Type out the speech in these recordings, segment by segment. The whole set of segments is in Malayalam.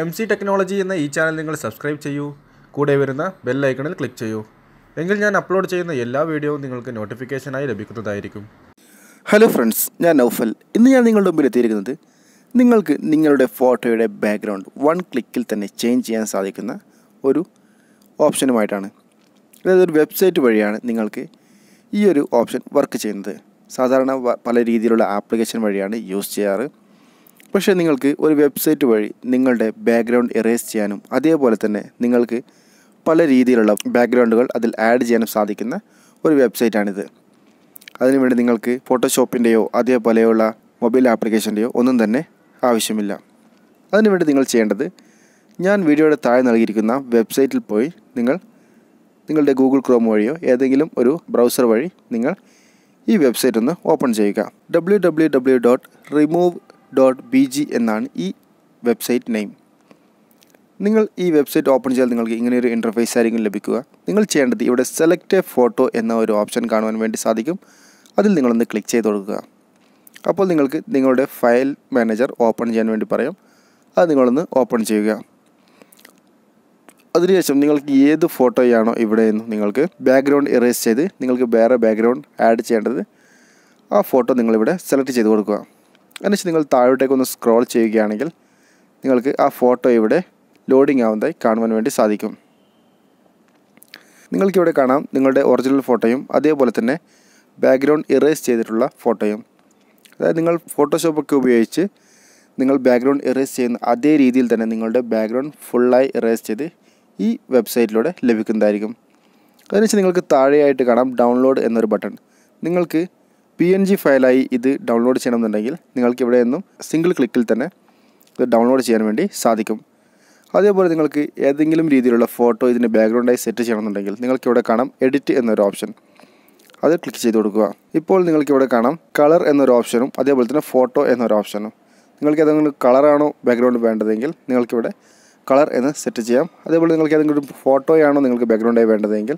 എം സി ടെക്നോളജി എന്ന ഈ ചാനൽ നിങ്ങൾ സബ്സ്ക്രൈബ് ചെയ്യൂ. കൂടെ വരുന്ന ബെല്ലൈക്കണിൽ ക്ലിക്ക് ചെയ്യൂ. എങ്കിൽ ഞാൻ അപ്ലോഡ് ചെയ്യുന്ന എല്ലാ വീഡിയോയും നിങ്ങൾക്ക് നോട്ടിഫിക്കേഷനായി ലഭിക്കുന്നതായിരിക്കും. ഹലോ ഫ്രണ്ട്സ് ഞാൻ നൗഫൽ. ഇന്ന് ഞാൻ നിങ്ങളുടെ മുമ്പിൽ എത്തിയിരിക്കുന്നത് നിങ്ങൾക്ക് നിങ്ങളുടെ ഫോട്ടോയുടെ ബാക്ക്ഗ്രൗണ്ട് വൺ ക്ലിക്കിൽ തന്നെ ചേഞ്ച് ചെയ്യാൻ സാധിക്കുന്ന ഒരു ഓപ്ഷനുമായിട്ടാണ് അതായത് ഒരു വെബ്സൈറ്റ് വഴിയാണ് നിങ്ങൾക്ക് ഈ ഒരു ഓപ്ഷൻ വർക്ക് ചെയ്യുന്നത്. സാധാരണ പല രീതിയിലുള്ള ആപ്ലിക്കേഷൻ വഴിയാണ് യൂസ് ചെയ്യാറ്. പക്ഷേ നിങ്ങൾക്ക് ഒരു വെബ്സൈറ്റ് വഴി നിങ്ങളുടെ ബാക്ക്ഗ്രൗണ്ട് എറേസ് ചെയ്യാനും അതേപോലെ തന്നെ നിങ്ങൾക്ക് പല രീതിയിലുള്ള ബാക്ക്ഗ്രൗണ്ടുകൾ അതിൽ ആഡ് ചെയ്യാനും സാധിക്കുന്ന ഒരു വെബ്സൈറ്റാണിത്. അതിനുവേണ്ടി നിങ്ങൾക്ക് ഫോട്ടോഷോപ്പിന്റെയോ അതേപോലെയുള്ള മൊബൈൽ ആപ്ലിക്കേഷന്റെയോ ഒന്നും തന്നെ ആവശ്യമില്ല. അതിനുവേണ്ടി നിങ്ങൾ ചെയ്യേണ്ടത് ഞാൻ വീഡിയോയുടെ താഴെ നൽകിയിരിക്കുന്ന വെബ്സൈറ്റിൽ പോയി നിങ്ങൾ നിങ്ങളുടെ ഗൂഗിൾ ക്രോം വഴിയോ ഏതെങ്കിലും ഒരു ബ്രൗസർ വഴി നിങ്ങൾ ഈ വെബ്സൈറ്റ് ഒന്ന് ഓപ്പൺ ചെയ്യുക. W W W dot remove dot B G എന്നാണ് ഈ വെബ്സൈറ്റ് നെയിം നിങ്ങൾ ഈ വെബ്സൈറ്റ് ഓപ്പൺ ചെയ്താൽ നിങ്ങൾക്ക് ഇങ്ങനെയൊരു ഇന്റർഫേസ് ആയിരിക്കും ലഭിക്കുക. നിങ്ങൾ ചെയ്യേണ്ടത് ഇവിടെ സെലക്ട് എ ഫോട്ടോ എന്ന ഒരു ഓപ്ഷൻ കാണുവാൻ വേണ്ടി സാധിക്കും. അതിൽ നിങ്ങളൊന്ന് ക്ലിക്ക് ചെയ്ത് കൊടുക്കുക. അപ്പോൾ നിങ്ങൾക്ക് നിങ്ങളുടെ ഫയൽ മാനേജർ ഓപ്പൺ ചെയ്യാൻ വേണ്ടി പറയും. അത് നിങ്ങളൊന്ന് ഓപ്പൺ ചെയ്യുക. അതിനുശേഷം നിങ്ങൾക്ക് ഏത് ഫോട്ടോയാണോ ഇവിടെ നിന്ന് നിങ്ങൾക്ക് ബാക്ക്ഗ്രൗണ്ട് ഇറേസ് ചെയ്ത് നിങ്ങൾക്ക് വേറെ ബാക്ക്ഗ്രൗണ്ട് ആഡ് ചെയ്യേണ്ടത്. ആ ഫോട്ടോ നിങ്ങളിവിടെ സെലക്ട് ചെയ്ത് കൊടുക്കുക. അതിനുശേഷം നിങ്ങൾ താഴോട്ടേക്ക് ഒന്ന് സ്ക്രോൾ ചെയ്യുകയാണെങ്കിൽ നിങ്ങൾക്ക് ആ ഫോട്ടോ ഇവിടെ ലോഡിംഗ് ആവുന്നതായി കാണുവാൻ വേണ്ടി സാധിക്കും. നിങ്ങൾക്കിവിടെ കാണാം നിങ്ങളുടെ ഒറിജിനൽ ഫോട്ടോയും അതേപോലെ തന്നെ ബാക്ക്ഗ്രൗണ്ട് ഇറേസ് ചെയ്തിട്ടുള്ള ഫോട്ടോയും അതായത് നിങ്ങൾ ഫോട്ടോഷോപ്പൊക്കെ ഉപയോഗിച്ച് നിങ്ങൾ ബാക്ക്ഗ്രൗണ്ട് ഇറേസ് ചെയ്യുന്ന അതേ രീതിയിൽ തന്നെ നിങ്ങളുടെ ബാക്ക്ഗ്രൗണ്ട് ഫുള്ളായി ഇറേസ് ചെയ്ത് ഈ വെബ്സൈറ്റിലൂടെ ലഭിക്കുന്നതായിരിക്കും. അതിനുശേഷം നിങ്ങൾക്ക് താഴെയായിട്ട് കാണാം ഡൗൺലോഡ് എന്നൊരു ബട്ടൺ നിങ്ങൾക്ക് പി എൻ ജി ഫയലായി ഇത് ഡൗൺലോഡ് ചെയ്യണമെന്നുണ്ടെങ്കിൽ നിങ്ങൾക്ക് ഇവിടെ നിന്നും സിംഗിൾ ക്ലിക്കിൽ തന്നെ ഇത് ഡൗൺലോഡ് ചെയ്യാൻ വേണ്ടി സാധിക്കും. അതേപോലെ നിങ്ങൾക്ക് ഏതെങ്കിലും രീതിയിലുള്ള ഫോട്ടോ ഇതിന്റെ ബാക്ക്ഗ്രൗണ്ടായി സെറ്റ് ചെയ്യണമെന്നുണ്ടെങ്കിൽ നിങ്ങൾക്ക് ഇവിടെ കാണാം എഡിറ്റ് എന്നൊരു ഓപ്ഷൻ അത് ക്ലിക്ക് ചെയ്ത് കൊടുക്കുക. ഇപ്പോൾ നിങ്ങൾക്ക് ഇവിടെ കാണാം കളർ എന്നൊരു ഓപ്ഷനും അതേപോലെ തന്നെ ഫോട്ടോ എന്നൊരു ഓപ്ഷനും നിങ്ങൾക്ക് ഏതെങ്കിലും കളറാണോ ബാക്ക്ഗ്രൗണ്ട് വേണ്ടതെങ്കിൽ നിങ്ങൾക്കിവിടെ കളർ എന്ന് സെറ്റ് ചെയ്യാം. അതേപോലെ നിങ്ങൾക്ക് ഏതെങ്കിലും ഫോട്ടോയാണോ നിങ്ങൾക്ക് ബാക്ക്ഗ്രൗണ്ടായി വേണ്ടതെങ്കിൽ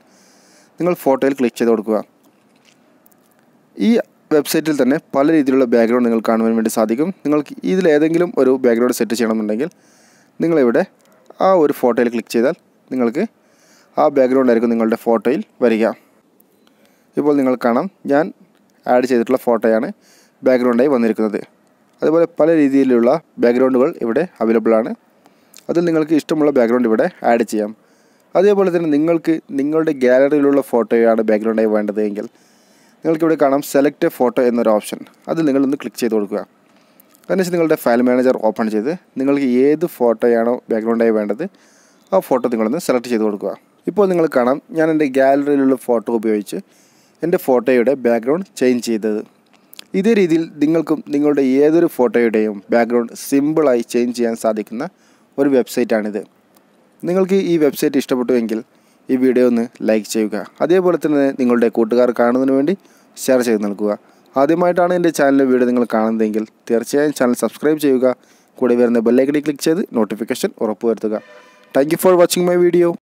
നിങ്ങൾ ഫോട്ടോയിൽ ക്ലിക്ക് ചെയ്ത് കൊടുക്കുക. ഈ വെബ്സൈറ്റിൽ തന്നെ പല രീതിയിലുള്ള ബാക്ക്ഗ്രൗണ്ട് നിങ്ങൾ കാണുവാൻ വേണ്ടി സാധിക്കും. നിങ്ങൾക്ക് ഇതിൽ ഏതെങ്കിലും ഒരു ബാക്ക്ഗ്രൗണ്ട് സെറ്റ് ചെയ്യണമെന്നുണ്ടെങ്കിൽ നിങ്ങളിവിടെ ആ ഒരു ഫോട്ടോയിൽ ക്ലിക്ക് ചെയ്താൽ നിങ്ങൾക്ക് ആ ബാക്ക്ഗ്രൗണ്ട് ആയിരിക്കും നിങ്ങളുടെ ഫോട്ടോയിൽ വരിക. ഇപ്പോൾ നിങ്ങൾ കാണാം ഞാൻ ആഡ് ചെയ്തിട്ടുള്ള ഫോട്ടോയാണ് ബാക്ക്ഗ്രൗണ്ടായി വന്നിരിക്കുന്നത്. അതുപോലെ പല രീതിയിലുള്ള ബാക്ക്ഗ്രൗണ്ടുകൾ ഇവിടെ അവൈലബിൾ ആണ്. അതിൽ നിങ്ങൾക്ക് ഇഷ്ടമുള്ള ബാക്ക്ഗ്രൗണ്ട് ഇവിടെ ആഡ് ചെയ്യാം. അതേപോലെ തന്നെ നിങ്ങൾക്ക് നിങ്ങളുടെ ഗാലറിയിലുള്ള ഫോട്ടോയാണ് ബാക്ക്ഗ്രൗണ്ടായി വേണ്ടതെങ്കിൽ നിങ്ങൾക്കിവിടെ കാണാം സെലക്ട് എ ഫോട്ടോ എന്നൊരു ഓപ്ഷൻ അത് നിങ്ങളൊന്ന് ക്ലിക്ക് ചെയ്ത് കൊടുക്കുക. അതിനുശേഷം നിങ്ങളുടെ ഫയൽ മാനേജർ ഓപ്പൺ ചെയ്ത് നിങ്ങൾക്ക് ഏത് ഫോട്ടോയാണോ ബാക്ക്ഗ്രൗണ്ടായി വേണ്ടത് ആ ഫോട്ടോ നിങ്ങളൊന്ന് സെലക്ട് ചെയ്ത് കൊടുക്കുക. ഇപ്പോൾ നിങ്ങൾ കാണാം ഞാൻ എന്റെ ഗാലറിയിലുള്ള ഫോട്ടോ ഉപയോഗിച്ച് എന്റെ ഫോട്ടോയുടെ ബാക്ക്ഗ്രൗണ്ട് ചേഞ്ച് ചെയ്തത്. ഇതേ രീതിയിൽ നിങ്ങൾക്കും നിങ്ങളുടെ ഏതൊരു ഫോട്ടോയുടെയും ബാക്ക്ഗ്രൗണ്ട് സിമ്പിളായി ചേഞ്ച് ചെയ്യാൻ സാധിക്കുന്ന ഒരു വെബ്സൈറ്റാണിത് നിങ്ങൾക്ക് ഈ വെബ്സൈറ്റ് ഇഷ്ടപ്പെട്ടുവെങ്കിൽ ഈ വീഡിയോ ഒന്ന് ലൈക്ക് ചെയ്യുക. അതേപോലെ തന്നെ നിങ്ങളുടെ കൂട്ടുകാർ കാണുന്നതിന് വേണ്ടി ഷെയർ ചെയ്ത് നൽകുക. ആദ്യമായിട്ടാണ് എന്റെ ചാനലിലെ വീഡിയോ നിങ്ങൾ കാണുന്നതെങ്കിൽ തീർച്ചയായും ചാനൽ സബ്സ്ക്രൈബ് ചെയ്യുക. കൂടെ വരുന്ന ബെല്ലൈക്കടി ക്ലിക്ക് ചെയ്ത് നോട്ടിഫിക്കേഷൻ ഉറപ്പുവരുത്തുക. Thank for watching my video